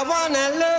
I wanna look.